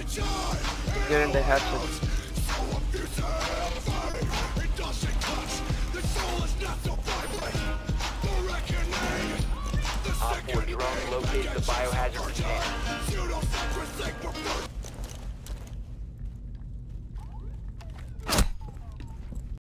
Get in the hatchet. Op 4 drone located the biohazard container.